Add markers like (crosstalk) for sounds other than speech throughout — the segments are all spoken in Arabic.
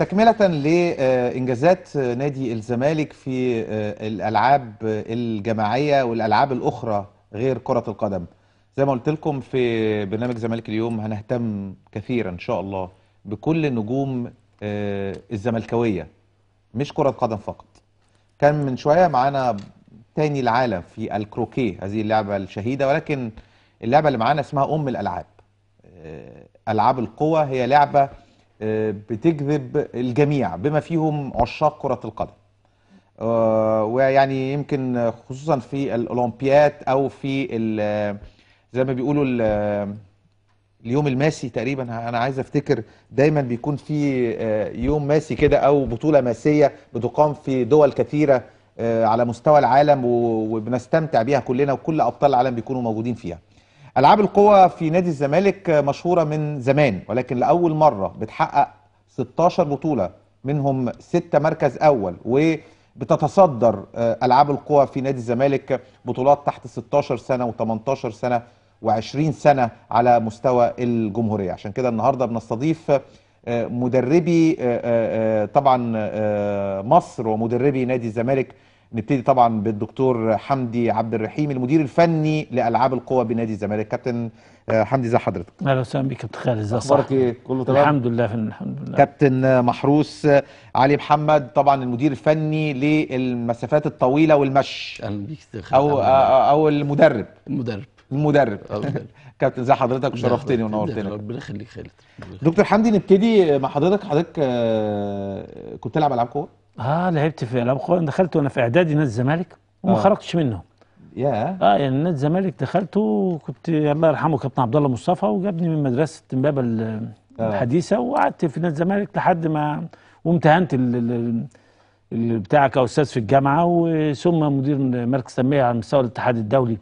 تكملة لإنجازات نادي الزمالك في الألعاب الجماعية والألعاب الأخرى غير كرة القدم. زي ما قلت لكم في برنامج زمالك اليوم هنهتم كثيرا إن شاء الله بكل نجوم الزملكاوية مش كرة قدم فقط. كان من شوية معانا تاني العالم في الكروكيه هذه اللعبة الشهيدة ولكن اللعبة اللي معانا اسمها أم الألعاب. ألعاب القوى هي لعبة بتجذب الجميع بما فيهم عشاق كرة القدم. ويعني يمكن خصوصا في الأولمبياد أو في زي ما بيقولوا اليوم الماسي تقريبا. أنا عايز أفتكر دايما بيكون في يوم ماسي كده أو بطولة ماسية بتقام في دول كثيرة على مستوى العالم وبنستمتع بيها كلنا وكل أبطال العالم بيكونوا موجودين فيها. ألعاب القوى في نادي الزمالك مشهورة من زمان ولكن لأول مرة بتحقق 16 بطولة منهم 6 مركز أول وبتتصدر ألعاب القوى في نادي الزمالك بطولات تحت 16 سنة و18 سنة و20 سنة على مستوى الجمهورية. عشان كده النهاردة بنستضيف مدربي طبعا مصر ومدربي نادي الزمالك نبتدي طبعا بالدكتور حمدي عبد الرحيم المدير الفني لألعاب القوى بنادي الزمالك. كابتن حمدي ازي حضرتك؟ أهلا وسهلا بك كابتن خالد ازي أخبارك إيه؟ كله تمام؟ الحمد لله فن الحمد لله. كابتن محروس علي محمد طبعا المدير الفني للمسافات الطويلة والمشي. أهلا بيك أو أو المدرب. المدرب. المدرب. (laughs) كابتن ازي حضرتك؟ وشرفتني ونورتني. ربنا يخليك خالد. دكتور حمدي نبتدي مع حضرتك. حضرتك كنت تلعب ألعاب قوة؟ آه لعبت في العاب دخلت وأنا في إعدادي نادي الزمالك وما آه. خرجتش منه يا آه يعني نادي الزمالك دخلته وكنت الله يرحمه كابتن عبد الله مصطفى وجابني من مدرسة امبابه آه. الحديثة وقعدت في نادي الزمالك لحد ما وامتهنت ال- ال- ال- بتاع كاستاذ في الجامعة وثم مدير مركز تنمية على مستوى الاتحاد الدولي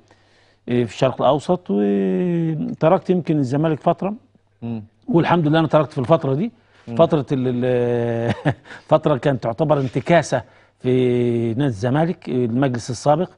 إيه، في الشرق الأوسط وتركت يمكن الزمالك فترة مم. والحمد لله أنا تركت في الفترة دي فترة (laughs) فترة كانت تعتبر انتكاسة في نادي الزمالك المجلس السابق.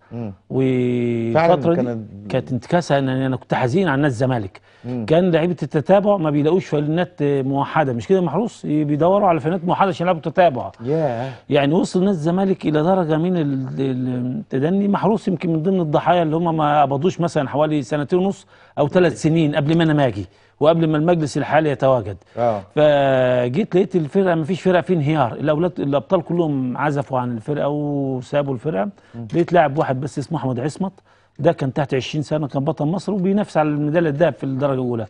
وفترة كانت- كانت انتكاسة ان أنا كنت حزين على نادي الزمالك. كان لعيبة التتابع ما بيلاقوش فنانات موحده مش كده محروس؟ بيدوروا على فنانات موحده عشان يلعبوا تتابع. يا يعني وصل نادي الزمالك إلى درجة من ال- ال- التدني. محروس يمكن من ضمن الضحايا اللي هم ما قبضوش مثلا حوالي سنتين ونص أو ثلاث سنين قبل ما أنا ما أجي. وقبل ما المجلس الحالي يتواجد. آه. فجيت لقيت الفرقة ما فيش فرقة في انهيار. الأولاد الأبطال كلهم عزفوا عن الفرقة وسابوا الفرقة. لقيت لاعب واحد بس اسمه أحمد عصمت. ده كان تحت 20 سنة كان بطل مصر وبينافس على الميداليه الذهب في الدرجة الأولى.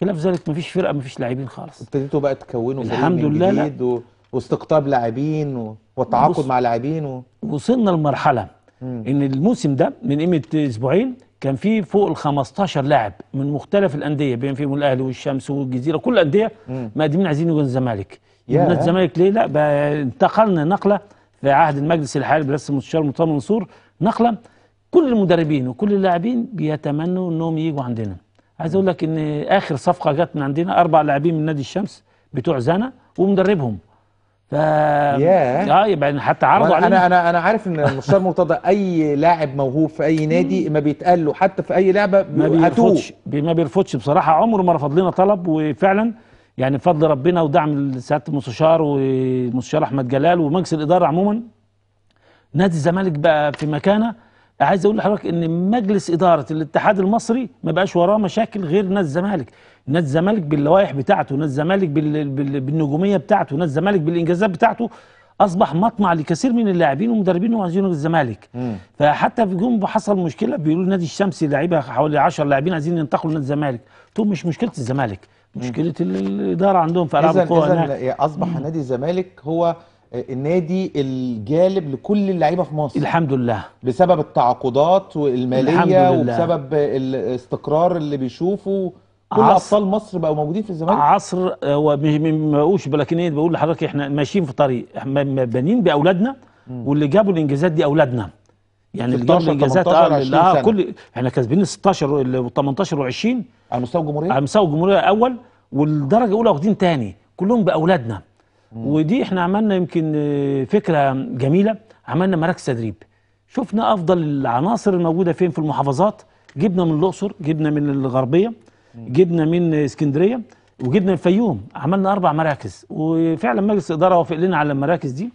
خلاف ذلك ما فيش فرقة ما فيش لاعبين خالص. ابتديتوا بقى تكونوا الحمد لله،. جديد و... واستقطاب لاعبين و... والتعاقد مع لاعبين و... وصلنا لمرحلة إن الموسم ده من قيمة أسبوعين كان في فوق ال 15 لاعب من مختلف الأندية بين فيهم الأهلي والشمس والجزيرة كل الانديه مقدمين عايزين يجوا الزمالك. نادي الزمالك ليه؟ لا انتقلنا نقلة في عهد المجلس الحالي برئاسه المستشار مرتضى منصور. نقلة كل المدربين وكل اللاعبين بيتمنوا إنهم يجوا عندنا. عايز أقول لك إن آخر صفقة جت من عندنا أربع لاعبين من نادي الشمس بتوع زنا ومدربهم. ف ياه. آه يبقى حتى عرضوا علينا أنا أنا أنا عارف إن المستشار مرتضى أي لاعب موهوب في أي نادي ما بيتقال له حتى في أي لعبة ما بيرفضش بي- ما بيرفضش. بصراحة عمره ما رفض لنا طلب وفعلا يعني بفضل ربنا ودعم سياده المستشار والمستشار أحمد جلال ومجلس الإدارة عموما. نادي الزمالك بقى في مكانة. عايز أقول لحضرتك إن مجلس إدارة الاتحاد المصري ما بقاش وراه مشاكل غير نادي الزمالك. نادي الزمالك باللوائح بتاعته نادي الزمالك بال... بال... بالنجومية بتاعته نادي الزمالك بالإنجازات بتاعته أصبح مطمع لكثير من اللاعبين ومدربين وعايزين الزمالك فحتى في جم حصل مشكلة بيقولوا نادي الشمس لعيبة حوالي 10 لاعبين عايزين ينتقلوا نادي الزمالك قلت لهم مش مشكلة الزمالك مشكلة ال- الإدارة عندهم في ألعاب القوى أصبح نادي الزمالك هو النادي الجالب لكل اللعيبة في مصر. الحمد لله. بسبب التعاقدات والمالية الحمد لله. وبسبب الاستقرار اللي بيشوفه كل عصر- أبطال مصر بقوا موجودين في الزمالك؟ عصر هو مش- ما بقولش لكن إيه بقول لحضرتك إحنا ماشيين في طريق إحنا بانين بأولادنا واللي جابوا الإنجازات دي أولادنا. يعني اللي جابوا 16 الإنجازات 18 آه 20 سنة. كل إحنا كاسبين 16 و 18 و20 على مستوى الجمهورية؟ على مستوى الجمهورية أول والدرجة الأولى واخدين تاني. كلهم بأولادنا. ودي إحنا عملنا يمكن آه، فكرة جميلة. عملنا مراكز تدريب. شفنا أفضل العناصر الموجودة فين؟ في المحافظات. جبنا من الأقصر جبنا من الغربية. جبنا من اسكندرية وجبنا الفيوم عملنا أربع مراكز وفعلا مجلس الإدارة وافق لنا على المراكز دي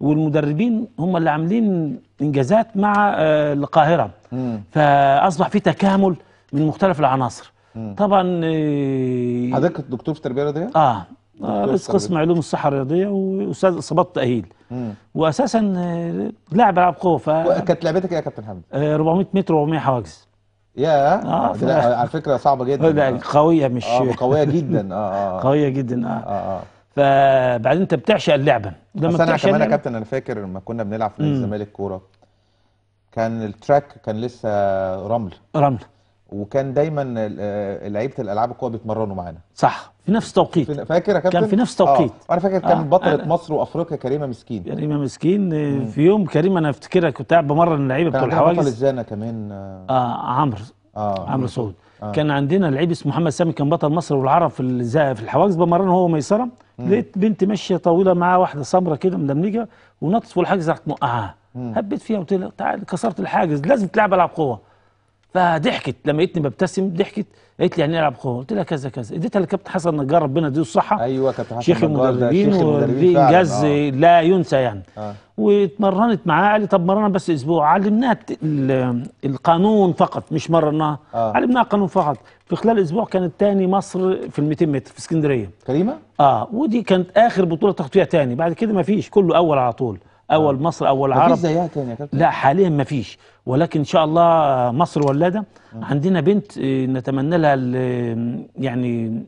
والمدربين هم اللي عاملين إنجازات مع آه، القاهرة مم. فأصبح في تكامل من مختلف العناصر طبعا آه، حضرتك دكتور في التربية الرياضية؟ آه رئيس. قسم علوم الصحه الرياضية وأستاذ إصابات التاهيل مم. واساسا آه، لاعب ألعاب قوة ف كانت لعبتك إيه يا كابتن حمدي؟ آه، 400 متر و400 حواجز يا آه، على فكرة صعبة جدا. لا، قوية مش آه (laughs) قوية جدا. آه آه. قوية جدا آه. آه آه. فبعدين انت بتعشق اللعبة. لما بس أنا كمان يا كابتن أنا فاكر لما كنا بنلعب في نادي الزمالك كورة كان التراك كان لسه رمل. رمل. وكان دايما آه، لعيبة الألعاب القوى بيتمرنوا معانا. صح في نفس التوقيت. في- فاكر يا كابتن؟ كان في نفس التوقيت. آه وأنا فاكر كان آه، بطلة أنا- مصر وأفريقيا كريمة مسكين. كريمة مسكين. آه، في يوم كريمه أنا أفتكرها كنت قاعد بمرن اللعيبه كان بتوع عندنا بطل الحواجز. الزانه كمان. آه, آه عمرو آه. عمرو سعود. كان عندنا لعيب اسمه محمد سامي كان بطل مصر والعرب في في الحواجز بمرنه هو ميسره لقيت بنت ماشية طويلة معاها واحدة سمراء كده مدملجه ونطت فوق الحاجز راحت موقعاها هبت فيها قلت لها تعالى كسرت الحاجز لازم تلعب العب قوة. فضحكت. لما لقيتني ببتسم ضحكت. قالت لي يعني العب قوه قلت لها كذا كذا. اديتها للكابتن حسن نجار ربنا يديله الصحة. أيوه كابتن حسن شيخ المدربين شيخ المدربين ودي انجاز آه. لا ينسى يعني. آه. واتمرنت معاه قال لي طب مرنا بس أسبوع. علمناها القانون فقط مش مرناها آه. علمناها القانون فقط. في خلال أسبوع كانت تاني مصر في ال 200 متر في اسكندرية. كريمة؟ آه. ودي كانت آخر بطولة تاخد فيها تاني. بعد كده ما فيش. كله أول على طول. أول مصر أول مفيش عرب. زيها تاني يا كابتن. لا حاليا ما فيش ولكن إن شاء الله مصر ولادة. عندنا بنت آه، نتمنى لها يعني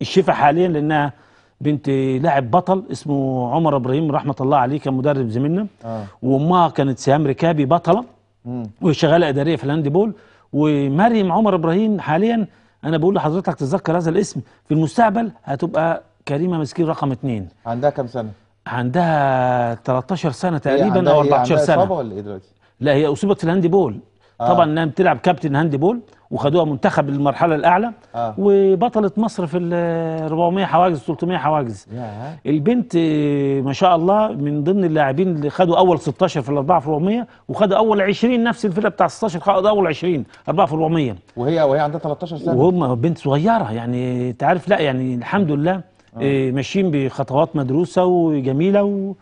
الشفاء حاليا لأنها بنت لاعب بطل اسمه عمر إبراهيم رحمة الله عليه كان مدرب زميلنا. آه. وأمها كانت سهام ركابي بطلة. مم. وهي شغاله إدارية في الهاند بول. ومريم عمر إبراهيم حاليا أنا بقول لحضرتك تتذكر هذا الاسم في المستقبل هتبقى كريمة مسكين رقم اثنين عندها كام سنة؟ عندها 13 سنة تقريبا أو إيه؟ 14 عندها سنة اصابه ولا إيه دلوقتي؟ لا هي أصيبت في ال hand ball آه. طبعا إنها بتلعب كابتن hand ball وخدوها منتخب المرحلة الأعلى آه. وبطلة مصر في ال 400 حواجز 300 حواجز يا البنت ما شاء الله من ضمن اللاعبين اللي خدوا أول 16 في الأربعة في 400 وخدوا أول 20 نفس الفرقة بتاع 16 خدوا أول 20 4 في 400 وهي وهي عندها 13 سنة وهم بنت صغيرة يعني انت عارف لا يعني الحمد لله آه. ماشيين بخطوات مدروسة وجميلة و...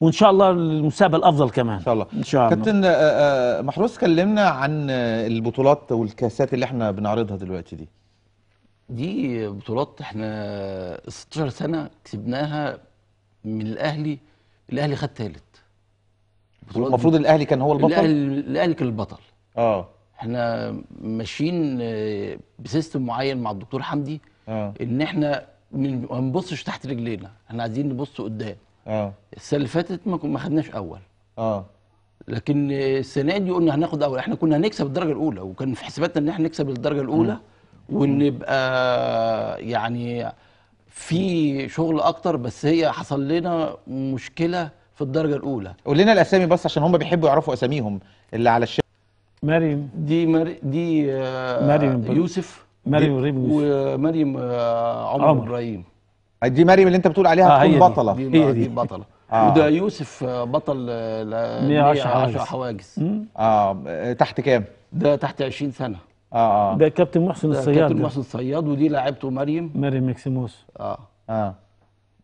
وإن شاء الله المستقبل افضل كمان. إن شاء الله. إن شاء الله. كابتن آه، آه، محروس كلمنا عن آه، البطولات والكاسات اللي إحنا بنعرضها دلوقتي دي. دي بطولات إحنا 16 سنة كسبناها من الأهلي. الأهلي خد ثالث المفروض الأهلي كان هو البطل؟ الاهلي الأهلي كان البطل. آه. إحنا ماشيين آه، بسيستم معين مع الدكتور حمدي آه. إن إحنا ما نبصش تحت رجلينا. إحنا عايزين نبص قدام. آه. السنة اللي فاتت ما خدناش أول. آه. لكن السنة دي قلنا هناخد أول. إحنا كنا هنكسب الدرجة الأولى وكان في حساباتنا إن إحنا نكسب الدرجة الأولى ونبقى يعني في شغل أكتر بس هي حصل لنا مشكلة في الدرجة الأولى. قول لنا الأسامي بس عشان هم بيحبوا يعرفوا أساميهم اللي على الشاشه مريم. دي مر... دي آه، مريم يوسف. مريم يوسف. ومريم آه، عمر, عمر. إبراهيم دي مريم اللي انت بتقول عليها آه، تكون. بطلة دي, دي. دي بطلة آه. وده يوسف آه، بطل آه، ل- 110 110 حواجز. حواجز آه آه، تحت كام ده تحت 20 سنة آه آه ده كابتن محسن ده الصياد كابتن ده. محسن الصياد ودي لاعبته مريم مريم مكسيموس آه آه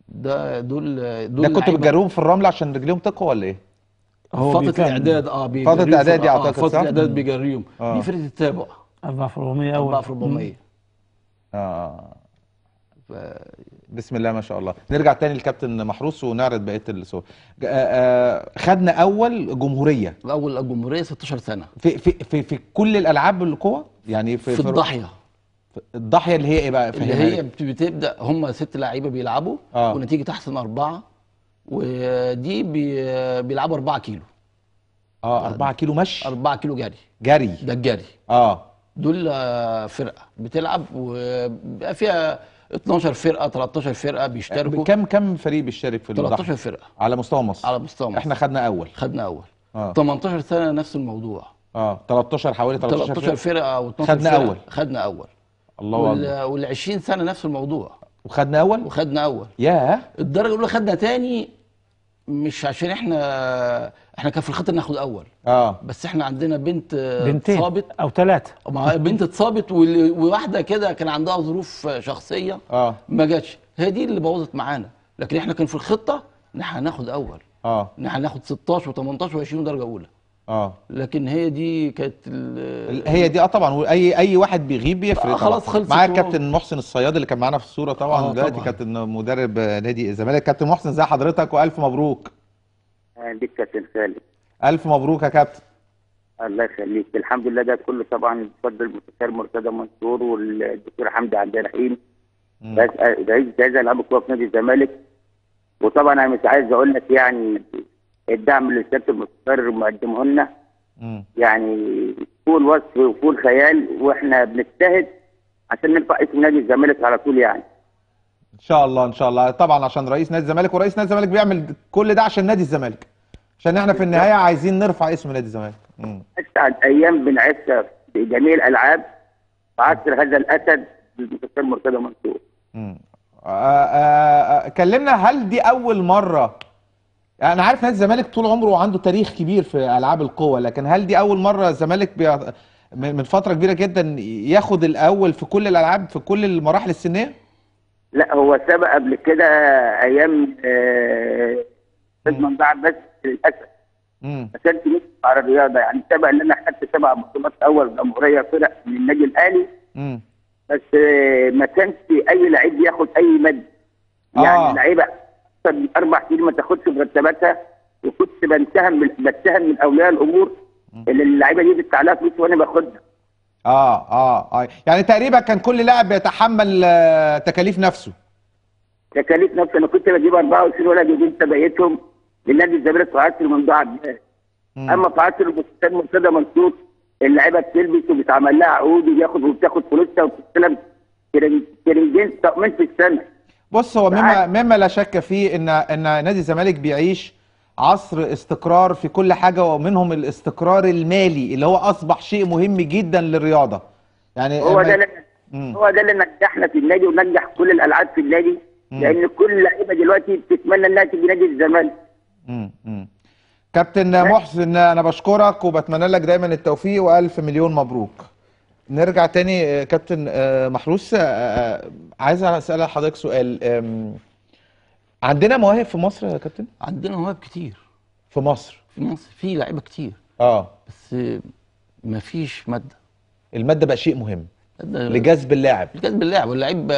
ده دول دول ده كنتوا لعيبة بتجروهم في الرمل عشان رجليهم تقوى ولا إيه هو فترة بيكمل. الإعداد آه الإعداد في- دي آه، أعتقد، صح؟ فترة الإعداد بيجريهم آه. دي فرقة التابع 4 في 400 أول. 4 في 400 آه. بسم الله ما شاء الله. نرجع تاني للكابتن محروس ونعرض بقية الصور. آه، آه، خدنا أول جمهورية. أول الجمهورية 16 سنة. في في في, في كل الألعاب القوى؟ يعني في, في الضاحية. في الضاحية اللي هي إيه بقى؟ اللي هي لي. بت- بتبدأ هم ست لعيبة بيلعبوا آه. ونتيجة احسن أربعة ودي بي- بيلعبوا 4 كيلو. آه 4 كيلو مشي. 4 كيلو جري. جري. ده الجري. آه. دول آه، فرقة بتلعب وبيبقى فيها 12 فرقة 13 فرقة بيشتركوا. كم كم فريق بيشترك في 13 الضاحيه فرقة. على مستوى مصر. على مستوى مصر. إحنا خدنا أول. خدنا أول. آه. 18 سنة نفس الموضوع. آه. 13 حوالي 13 13 فريق فرقة أو 12 خدنا فرقة أول. خدنا أول. الله وال, وال 20 سنة نفس الموضوع. وخدنا أول؟ وخدنا أول. ياه. الدرجة الأولى خدنا تاني مش عشان إحنا إحنا كان في الخطه ناخد اول. آه. بس إحنا عندنا بنت بنتين اتصابت أو ثلاثة. بنت اتصابت وواحدة كده كان عندها ظروف شخصية آه. ما جاتش. هي دي اللي بوظت معانا. لكن إحنا كان في الخطة إن إحنا هناخد اول. آه. إن إحنا هناخد 16 و18 و20 درجة أولى. آه. لكن هي دي كانت ال- هي دي آه طبعا. وأي أي واحد بيغيب بيفرق آه، خلاص خلصت معايا الكورة. الكابتن محسن الصياد اللي كان معانا في الصورة طبعا آه، دلوقتي. كابتن مدرب نادي الزمالك. كابتن محسن ازي حضرتك وألف مبروك. بك كابتن خالد. ألف مبروك يا كابتن. الله يخليك. الحمد لله ده كله طبعا بفضل المستشار مرتضى منصور والدكتور حمدي عبد الرحيم. رئيس جهاز العاب القوى في نادي الزمالك. وطبعا أنا مش عايز أقول لك يعني الدعم اللي سياده المستشار مقدمه لنا. يعني فوق الوصف وفوق الخيال وإحنا بنجتهد عشان نرفع اسم نادي الزمالك على طول يعني. إن شاء الله إن شاء الله. طبعا عشان رئيس نادي الزمالك ورئيس نادي الزمالك بيعمل كل ده عشان نادي الزمالك. عشان إحنا في النهاية عايزين نرفع اسم نادي الزمالك. أسعد أيام بنعيشها في جميع الألعاب عصر هذا الأسد المستشار مرتضى منصور كلمنا هل دي أول مرة أنا عارف نادي الزمالك طول عمره عنده تاريخ كبير في ألعاب القوة لكن هل دي أول مرة الزمالك بي... من فترة كبيرة جدا ياخد الأول في كل الألعاب في كل المراحل السنية؟ لا هو سبق قبل كده أيام آه، أستاذ منبع بس للأسف. ما كانش على الرياضة. يعني سبق إن أنا خدت سبع بطولات أول جمهورية فرق من النادي الأهلي. بس آه، ما كانش أي لعيب ياخد أي مد. آه. يعني أكتر من أربع سنين ما تاخدش مرتباتها وكنت بتهم من بتهم من أولياء الأمور اللي اللعيبة دي بتدفع لها فلوس وأنا باخدها. آه آه آه. يعني تقريبا كان كل لاعب بيتحمل آه، تكاليف نفسه. تكاليف نفسي أنا كنت بجيب 24 ولد وجبت بقيتهم لنادي الزمالك ممدوح عباس مم. أما في عصر الاستاذ مرتضى منصور اللعيبة بتلبس وبيتعمل لها عقود وبياخد وبتاخد فلوسها وبتستلم ترن- ترنجين طقمين في السنة. بص هو مما. مما لا شك فيه ان إن نادي الزمالك بيعيش عصر استقرار في كل حاجة ومنهم الاستقرار المالي اللي هو أصبح شيء مهم جدا للرياضة يعني هو ده اللي. هو ده اللي نجحنا في النادي ونجح كل الألعاب في النادي مم. لأن كل لعيبة دلوقتي بتتمنى إنها تيجي نادي الزمالك. كابتن محسن أنا بشكرك وبتمنى لك دايما التوفيق وألف مليون مبروك نرجع تاني آه، كابتن آه، محروس. آه، عايز أسأل حضرتك سؤال. عندنا مواهب في مصر يا كابتن؟ عندنا مواهب كتير. في مصر؟ في مصر في لعيبة كتير. آه. بس ما فيش مادة. المادة بقى شيء مهم. لجذب اللاعب. لجذب اللاعب. واللعيب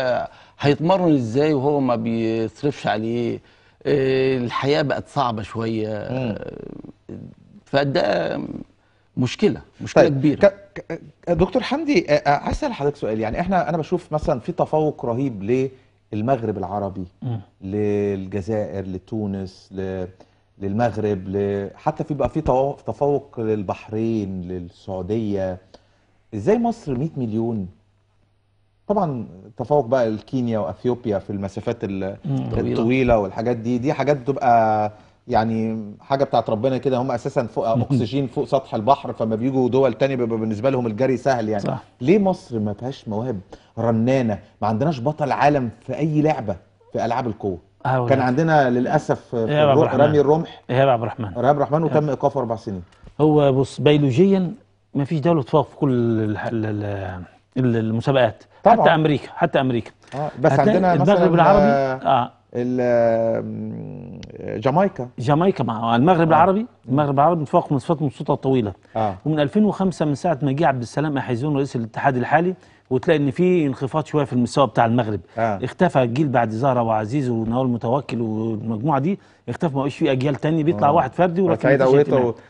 هيتمرن إزاي وهو ما بيصرفش عليه؟ الحياة بقت صعبة شوية. فده مشكلة مشكلة كبيرة. ك... ك... دكتور حمدي آه، آه، عايز أسأل حضرتك سؤال. يعني إحنا أنا بشوف مثلا في تفوق رهيب للمغرب العربي للجزائر لتونس ل... للمغرب ل... حتى في بقى في تفوق للبحرين للسعودية. إزاي مصر 100 مليون؟ طبعا تفوق بقى الكينيا وأثيوبيا في المسافات. الطويلة والحاجات دي دي حاجات بتبقى يعني حاجة بتاعت ربنا كده هم أساسا فوق أكسجين فوق سطح البحر فما بيجوا دول تانية بيبقى بالنسبة لهم الجري سهل يعني. صح. ليه مصر ما فيهاش مواهب رنانة. ما عندناش بطل عالم في أي لعبة في ألعاب القوة. آه، كان. عندنا للأسف في إيهاب عبد الرو- الرحمن. رمي الرمح. ايهاب عبد الرحمن. وتم إيقافه أربع سنين. هو بص بيولوجيا ما فيش دولة تفوق في كل ال- ال- ال- ال- المسابقات. طبعاً. حتى أمريكا حتى أمريكا. آه بس عندنا مثلا المغرب العربي آه، آه. آم، جامايكا. جامايكا مع المغرب العربي. المغرب العربي متفوق مسافات متوسطه طويلة. آه. ومن 2005 من ساعة ما جه عبد السلام أحيزون رئيس الاتحاد الحالي وتلاقي إن في انخفاض شوية في المستوى بتاع المغرب. آه. اختفى الجيل بعد زهرة وعزيز ونوال متوكل والمجموعة دي. اختفى ما بقاش في أجيال تاني بيطلع واحد فردي ولكن سعيد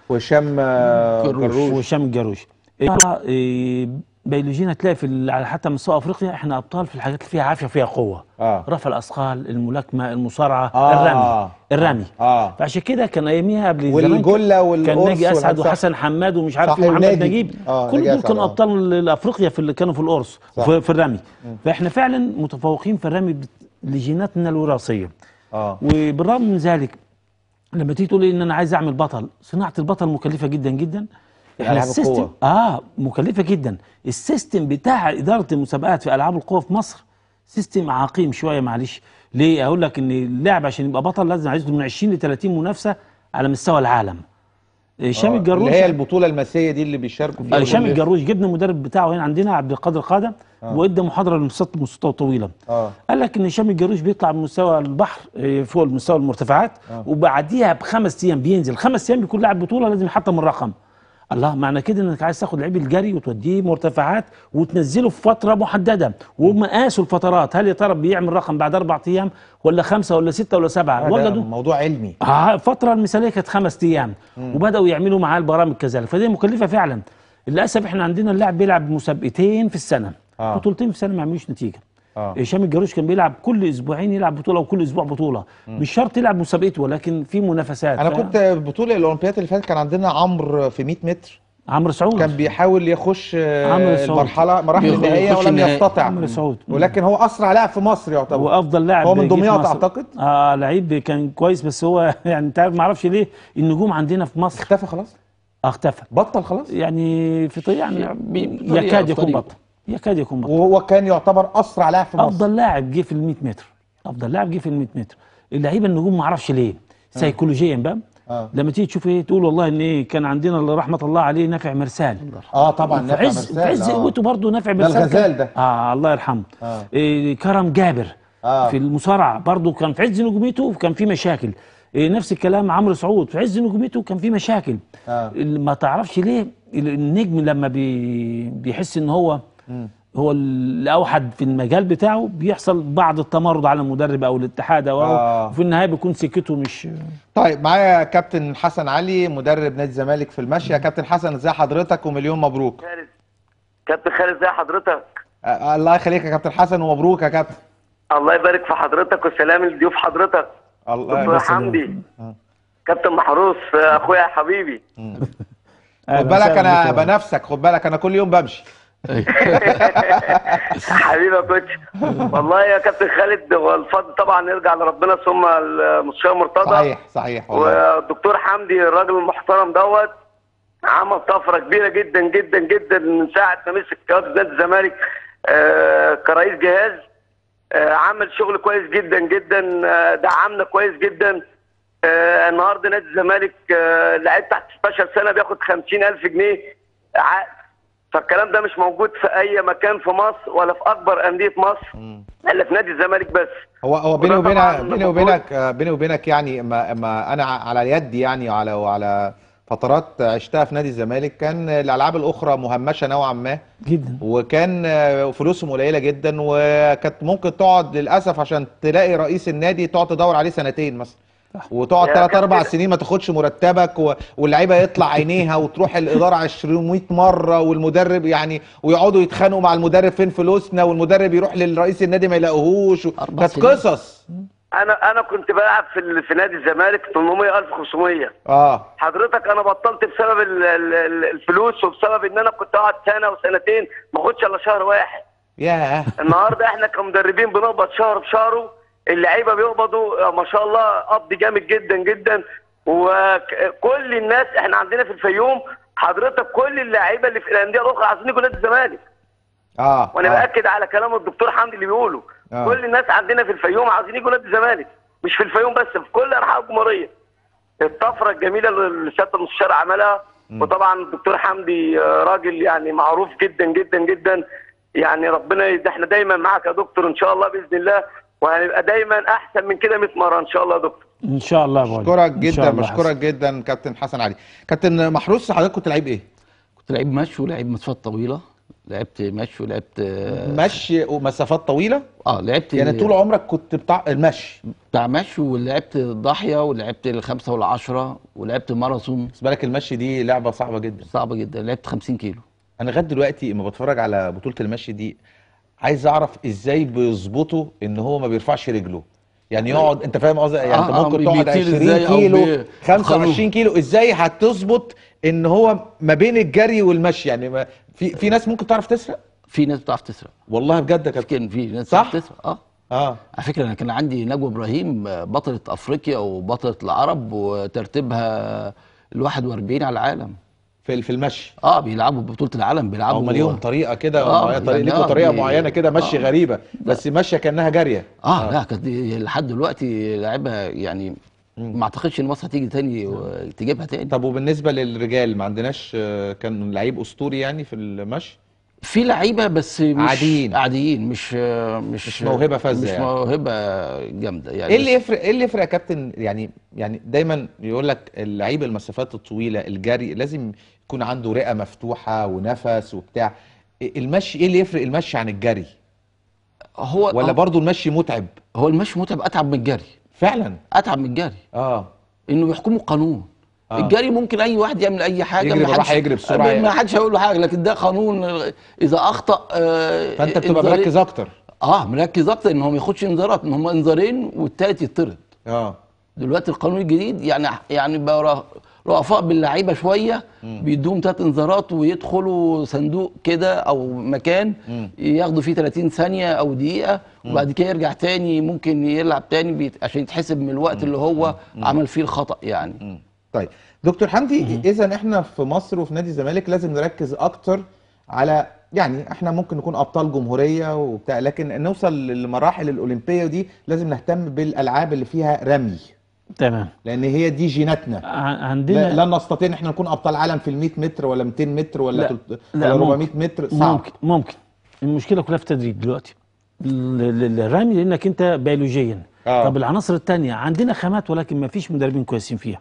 وهشام آه، جروش. وهشام الجاروش إيه، إيه، بيولوجينا تلاقي في على حتى مستوى أفريقيا إحنا أبطال في الحاجات اللي فيها عافية فيها قوة. آه. رفع الأثقال الملاكمة المصارعة آه. الرمي الرمي. آه. فعشان كده كان أياميها قبل زمان والجلة والقرص كان ناجي أسعد. وحسن حماد ومش عارف إيه محمد. نجيب. آه، كل دول كانوا آه. ابطال افريقيا في اللي كانوا في القرص. في, في الرمي. فإحنا فعلا متفوقين في الرمي لجيناتنا الوراثية. آه. وبالرغم من ذلك لما تيجي تقول إن أنا عايز أعمل بطل صناعة البطل مكلفة جدا جدا. إحنا ال system. آه مكلفة جدا. ال system بتاع إدارة المسابقات في ألعاب القوى في مصر system عقيم شوية معلش. ليه؟ أقول لك إن اللاعب عشان يبقى بطل لازم عايز من 20 ل 30 منافسة على مستوى العالم. هشام آه، الجروش اللي هي البطولة الماسيه دي اللي بيشاركوا فيها هشام كل- الجروش جبنا المدرب بتاعه هنا عندنا عبد القادر قاده وإدى محاضرة لمستوى مستوى طويله آه. قال لك إن هشام الجروش بيطلع من مستوى البحر آه، فوق مستوى المرتفعات وبعديها بخمس أيام بينزل. خمس أيام بيكون لاعب بطولة لازم يحطم الرقم. الله معنى كده إنك عايز تاخد لعيب الجري وتوديه مرتفعات وتنزله في فترة محددة. وهم قاسوا الفترات. هل يا ترى بيعمل رقم بعد أربع أيام ولا خمسة ولا ستة ولا سبعة؟ وجدوا موضوع علمي. آه، الفترة المثالية كانت خمس أيام. وبدأوا يعملوا معاه البرامج كذلك. فدي مكلفة فعلا. للأسف إحنا عندنا اللاعب بيلعب مسابقتين في السنة. آه. بطولتين في السنة ما يعملوش نتيجة. آه. هشام الجاروش كان بيلعب كل أسبوعين يلعب بطولة وكل أسبوع بطولة. مش شرط يلعب مسابقته ولكن في منافسات أنا ف- كنت بطولة الأولمبياد اللي فاتت كان عندنا عمرو في 100 متر. عمرو سعود. كان بيحاول يخش آه، عمرو سعود. المرحلة مراحل النهائية ولم. يستطع. عمرو سعود. ولكن هو أسرع لاعب في مصر يعتبر. افضل لاعب هو من دمياط مصر. أعتقد؟ آه لعيب كان كويس بس هو (laughs) يعني أنت عارف ما أعرفش ليه النجوم عندنا في مصر. اختفى خلاص؟ اختفى. بطل خلاص؟ يعني في طريق يعني يكاد يكون. بطل. يكاد يكون بطل وهو كان يعتبر أسرع لاعب في مصر أفضل لاعب جه في ال 100 متر أفضل لاعب جه في ال 100 متر اللعيبة النجوم ما أعرفش ليه سيكولوجيا بقى آه. لما تيجي تشوف إيه تقول والله إن إيه كان عندنا اللي رحمة الله عليه نافع مرسال آه طبعا نافع مرسال في عز آه. قوته برضه نافع ده مرسال الغزال كان- ده. آه الله يرحمه آه. إيه كرم جابر آه. في المصارعة برضه كان في عز نجوميته كان في مشاكل إيه نفس الكلام عمرو سعود في عز نجوميته كان في مشاكل آه. ما تعرفش ليه النجم لما بي بيحس إن هو هو الأوحد في المجال بتاعه بيحصل بعض التمرد على المدرب أو الاتحاد أو آه. وفي النهاية بيكون سكته مش طيب معايا كابتن حسن علي مدرب نادي الزمالك في المشي. يا كابتن حسن ازي حضرتك؟ ومليون مبروك. كابتن خالد ازي حضرتك؟ آه الله يخليك يا كابتن حسن ومبروك يا كابتن. الله يبارك في حضرتك والسلام لضيوف حضرتك. الله يسلمك. حمدي. كابتن محروس اخويا حبيبي. (laughs) خد بالك أنا بنفسك خد بالك أنا كل يوم بمشي. (laughs) حبيبي يا كوتش. والله يا كابتن خالد هو الفضل طبعا يرجع لربنا ثم المستشار مرتضى صحيح صحيح والله. والدكتور حمدي الراجل المحترم دوت عمل طفرة كبيرة جدا جدا جدا من ساعة ما مسك قياده نادي الزمالك آه، كرئيس جهاز آه، عمل شغل كويس جدا جدا آه، دعمنا كويس جدا. النهارده نادي الزمالك لعيب تحت 16 سنة بياخد 50000 جنيه. عقد فالكلام ده مش موجود في أي مكان في مصر ولا في أكبر أندية مصر. الا في نادي الزمالك بس. هو هو بيني وبينك بيني. وبينك بيني وبينك يعني ما, ما أنا على يدي يعني على وعلى فترات عشتها في نادي الزمالك كان الألعاب الأخرى مهمشة نوعا ما. جدا. وكان آه، فلوسهم قليلة جدا وكانت ممكن تقعد للأسف عشان تلاقي رئيس النادي تقعد تدور عليه سنتين مثلا. (laughs) وتقعد يا 3 4 كابتن. سنين ما تاخدش مرتبك و- واللعيبة يطلع عينيها وتروح الإدارة 200 مرة والمدرب يعني ويقعدوا يتخانقوا مع المدرب فين فلوسنا والمدرب يروح للرئيس النادي ما يلاقوهوش. كانت سنين. أنا قصص. أنا كنت بلعب في ال- في نادي الزمالك 800 1500 آه. حضرتك أنا بطلت بسبب ال- ال- ال- الفلوس وبسبب إن أنا كنت أقعد سنة وسنتين ما أخدش إلا شهر واحد. ياه. النهارده إحنا كمدربين بنقبض شهر بشهره اللعيبة بيقبضوا ما شاء الله قبض جامد جدا جدا. وكل الناس إحنا عندنا في الفيوم حضرتك كل اللعيبة اللي في الأندية الأخرى عايزين يجوا نادي الزمالك. آه وأنا آه. بأكد على كلام الدكتور حمدي اللي بيقوله. آه. كل الناس عندنا في الفيوم عايزين يجوا نادي الزمالك. مش في الفيوم بس في كل أنحاء الجمهورية. الطفرة الجميلة اللي سيادة المستشار عملها. وطبعا الدكتور حمدي راجل يعني معروف جدا جدا جدا. يعني ربنا إحنا دايما معاك يا دكتور إن شاء الله بإذن الله. وهنبقى دايما أحسن من كده 100 مرة. إن شاء الله يا دكتور. إن شاء الله يا شاء جدا بشكرك. جدا كابتن حسن علي. كابتن محروس حضرتك كنت لعيب إيه؟ كنت لعيب مشي ولعيب مسافات طويلة. لعبت مشي ولعبت مشي ومسافات طويلة؟ آه لعبت يعني طول عمرك كنت بتاع المشي. بتاع مشي ولعبت ضاحيه ولعبت الخمسة والعشرة ولعبت ماراثون. بالنسبة لك المشي دي لعبة صعبة جدا. صعبة جدا. لعبت 50 كيلو. أنا لغاية دلوقتي اما بتفرج على بطولة المشي دي عايز اعرف إزاي بيظبطوا ان هو ما بيرفعش رجله. يعني يقعد انت فاهم قصدي؟ يعني آه، انت آه، ممكن بي- تقعد بيطير 20 إزاي أو كيلو بي- 25 خروف. كيلو إزاي هتظبط ان هو ما بين الجري والمشي؟ يعني ما في في ناس ممكن تعرف تسرق؟ في ناس بتعرف تسرق. والله بجد كابتن. كان في ناس صح؟ بتعرف تسرق آه. آه. على فكرة أنا كان عندي نجوى إبراهيم بطلة أفريقيا وبطلة العرب وترتيبها ال 41 على العالم. في في المشي. آه بيلعبوا ببطولة العالم بيلعبوا هم ليهم طريقة كده آه، طريقه يعني ليكوا آه، طريقة معينة كده مشي آه. غريبة بس ماشيه كأنها جارية. آه, لا كانت لحد دلوقتي لعيبة يعني ما أعتقدش إن مصر هتيجي تاني وتجيبها تاني. طب وبالنسبة للرجال ما عندناش آه، كان لعيب أسطوري يعني في المشي؟ في لعيبة بس مش عاديين. عاديين مش مش مش موهبة فذة مش يعني. موهبة جامدة يعني. إيه اللي يفرق إيه اللي يفرق يا كابتن؟ يعني يعني دايما يقول لك اللعيب المسافات الطويلة الجري لازم يكون عنده رئة مفتوحة ونفس وبتاع. المشي إيه اللي يفرق المشي عن الجري؟ هو ولا برضو المشي متعب؟ هو المشي متعب أتعب من الجري. فعلا. أتعب من الجري. آه. إنه يحكموا قانون آه. الجري ممكن أي واحد يعمل أي حاجة يجري حدش- يجري بسرعة. ما حدش هيقول له حاجة لكن ده قانون إذا أخطأ آه، فأنت بتبقى مركز أكتر. آه مركز أكتر إن هو ما ياخدش إنذارات إن هم إنذارين والتالت يطرد آه. دلوقتي القانون الجديد يعني يعني بقى ر- رأفاء باللعيبة شوية بيدوهم ثلاث انذارات ويدخلوا صندوق كده أو مكان ياخدوا فيه 30 ثانية أو دقيقة وبعد كده يرجع تاني ممكن يلعب تاني بيت عشان يتحسب من الوقت اللي هو عمل فيه الخطأ يعني. طيب دكتور حمدي إذا إحنا في مصر وفي نادي الزمالك لازم نركز أكتر على يعني إحنا ممكن نكون أبطال جمهورية وبتاع لكن نوصل للمراحل الأولمبية دي لازم نهتم بالألعاب اللي فيها رمي. تمام. لأن هي دي جيناتنا. عندنا لن نستطيع إن إحنا نكون أبطال عالم في ال 100 متر ولا 200 متر ولا لا، تلت- لا، ولا ممكن. 400 متر. صعب. ممكن ممكن. المشكلة كلها في التدريب دلوقتي. ال- ال- الرمي لأنك أنت بيولوجيا. آه. طب العناصر الثانية عندنا خامات ولكن ما فيش مدربين كويسين فيها.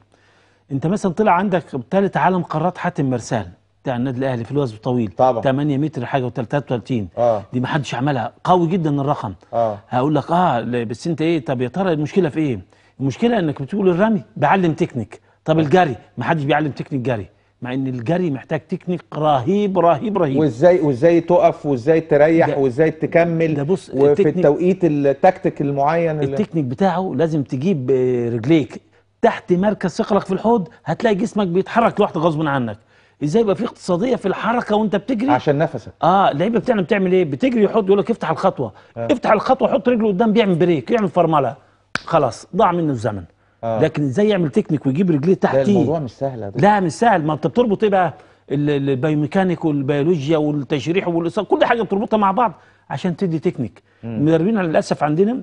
أنت مثلا طلع عندك ثالث عالم قارات حاتم مرسال بتاع النادي الأهلي في الوثب الطويل طبعا. 8 متر حاجة و33 آه. دي ما حدش عملها. قوي جدا الرقم. آه. هقول لك آه بس أنت إيه طب يا ترى المشكلة في إيه؟ المشكلة إنك بتقول الرمي بعلم تكنيك. طب الجري ما حدش بيعلم تكنيك جري مع إن الجري محتاج تكنيك رهيب رهيب رهيب. وإزاي وإزاي تقف وإزاي تريح وإزاي تكمل ده بص، وفي التوقيت التكتيك المعين التكنيك بتاعه لازم تجيب آه، رجليك تحت مركز ثقلك في الحوض هتلاقي جسمك بيتحرك لوحده غصب عنك. إزاي يبقى في اقتصادية في الحركة وأنت بتجري؟ عشان نفسك. آه اللعيبة بتعمل بتعمل إيه؟ بتجري يحط يقول لك افتح الخطوة. افتح الخطوة حط رجله قدام بيعمل brake يعمل فرمله خلاص ضاع منه الزمن. آه. لكن إزاي يعمل تكنيك ويجيب رجليه ده تحتيه؟ الموضوع مش سهل دكتور. لا مش سهل. ما أنت بتربط إيه بقى ال- ال- البيوميكانيك والبيولوجيا والتشريح والإصابة كل حاجة بتربطها مع بعض عشان تدي تكنيك المدربين للأسف عندنا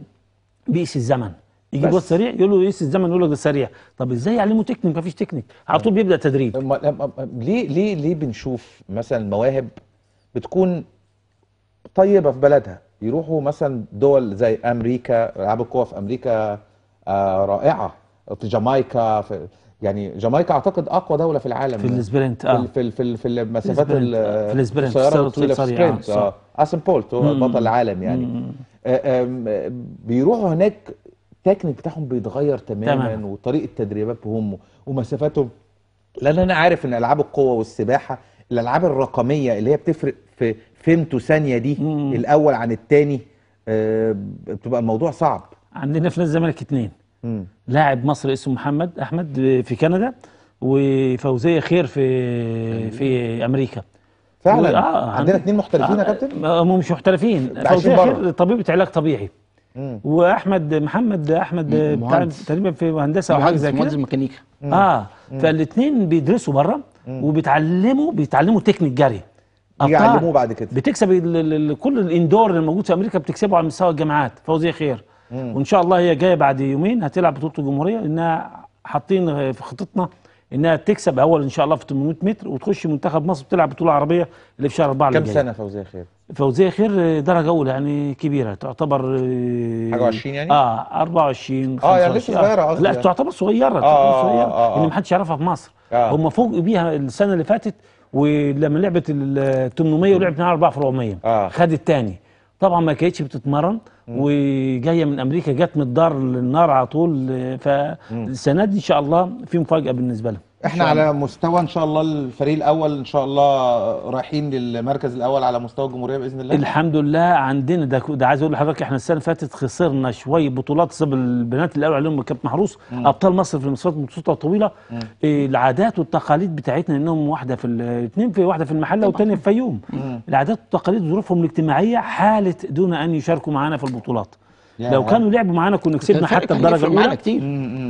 بيقيس الزمن. يجيب. وقت سريع يقول له يقيس الزمن يقول لك ده سريع. طب إزاي يعلموا تكنيك ما فيش تكنيك على طول بيبدأ تدريب. ليه ليه ليه بنشوف مثلا مواهب بتكون طيبة في بلدها؟ يروحوا مثلا دول زي أمريكا العاب القوى في أمريكا آه رائعة. في جامايكا في يعني جامايكا أعتقد أقوى دولة في العالم. في ال sprint آه. في ال- في ال- في المسافات ال sprint، ال- في ال sprint، السرعة والطويله في ال sprint. آه أوسين بولت هو بطل العالم يعني. آه، آه، بيروحوا هناك التكنيك بتاعهم بيتغير تماما تمام. وطريقة تدريباتهم ومسافاتهم لأن أنا عارف إن ألعاب القوة والسباحة الألعاب الرقمية اللي هي بتفرق في فيمتو ثانية دي؟ مم. الأول عن الثاني بتبقى الموضوع صعب. عندنا في نادي الزمالك اثنين. لاعب مصري اسمه محمد أحمد في كندا وفوزية خير في في أمريكا. فعلا؟ و- آه، عندنا عند- اثنين محترفين يا آه، كابتن؟ هم مش محترفين. فوزية بره. خير طبيبه علاج طبيعي. مم. وأحمد محمد أحمد مهندس. تقريبا في هندسة أو حاجة مهندس زي مهندس كده ميكانيكا. آه فالاثنين بيدرسوا بره وبيتعلموا بيتعلموا تكنيك جري. يعلموه بعد كده بتكسب كل الإندور اللي موجود في أمريكا بتكسبه على مستوى الجامعات فوزيه خير وإن شاء الله هي جاية بعد يومين هتلعب بطولة الجمهورية إنها حاطين في خطتنا إنها تكسب أول إن شاء الله في 800 متر وتخش منتخب مصر تلعب بطولة عربية اللي في شهر 4 اللي كم. سنة فوزيه خير فوزيه خير درجة أولى يعني كبيرة تعتبر آه، حاجة وعشرين يعني؟ آه 24 آه، يعني لسه 25. صغيرة قصدي لا يعني. تعتبر صغيرة تعتبر آه، صغيرة آه، آه. اللي محدش يعرفها في مصر آه. هم فوق بيها السنة اللي فاتت ولما لعبت ال 800 ولعبت معاها 4 في 400 آه. خدت تاني طبعا ما كانتش بتتمرن وجاية من أمريكا جت من الدار للنار على طول فالسنه دي إن شاء الله في مفاجأة بالنسبة لهم إحنا على مستوى إن شاء الله الفريق الأول إن شاء الله رايحين للمركز الأول على مستوى الجمهورية بإذن الله. الحمد لله عندنا ده, ده عايز أقول لحضرتك إحنا السنة اللي فاتت خسرنا شوية بطولات بسبب البنات اللي قالوا عليهم كابتن محروس. أبطال مصر في المسافات المتوسطة والطويله إيه العادات والتقاليد بتاعتنا إنهم واحدة في الاثنين في واحدة في المحلة والثانيه في الفيوم العادات والتقاليد ظروفهم الاجتماعية حالت دون أن يشاركوا معانا في البطولات. لو كانوا لعبوا معانا كنا كسبنا حتى الدرجه الأولى. كتير.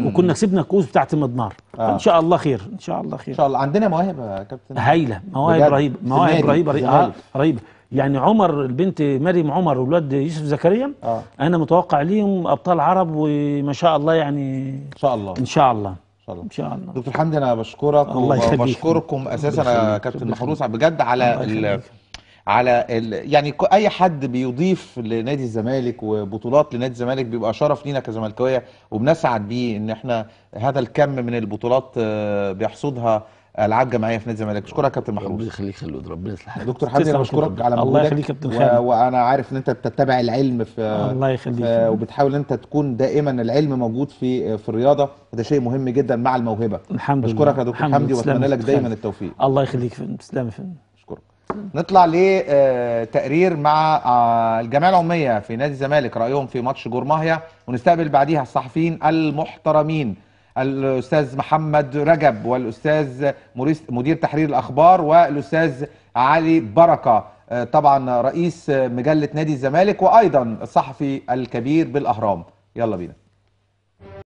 وكنا كسبنا الكؤوس بتاعت المضمار. آه. إن شاء الله خير إن شاء الله إن خير شاء الله. عندنا مواهب يا كابتن؟ هايلة. مواهب بجد. رهيبة. مواهب رهيبة رهيبة. آه،. رهيبة. يعني عمر البنت مريم عمر والواد يوسف زكريا آه. أنا متوقع ليهم أبطال عرب وما شاء الله يعني إن شاء الله. إن شاء الله. إن شاء الله. إن شاء الله. دكتور حمدي أنا بشكرك الله يخليك. وبشكركم أساسا يا. كابتن محروس بجد على الله ال يخليك. على ال يعني أي حد بيضيف لنادي الزمالك وبطولات لنادي الزمالك بيبقى شرف لينا كزملكاوية وبنسعد بيه إن إحنا هذا الكم من البطولات آه، بيحصدها العاب جماعية في نادي الزمالك. أشكرك يا كابتن ربنا محروس يخليك خلود ربنا يصلح حالك دكتور حمدي أنا بشكرك. على الله مجهودك يخليك يا كابتن و- خالد. وأنا عارف إن أنت بتتبع العلم في الله يخليك. في- وبتحاول إن أنت تكون دائما العلم موجود في في الرياضة وده شيء مهم جدا مع الموهبة. الحمد لله. بشكرك يا دكتور الحمد حمدي وأتمنى لك دايما. التوفيق. الله يخليك يا فندم. تسلم يا فندم. نطلع لتقرير مع آه، الجمعيه العموميه في نادي الزمالك رأيهم في ماتش جورماهيا ونستقبل بعديها الصحفيين المحترمين الأستاذ محمد رجب والأستاذ مدير تحرير الأخبار والأستاذ علي بركة آه، طبعا رئيس مجلة نادي الزمالك وأيضا الصحفي الكبير بالأهرام. يلا بينا.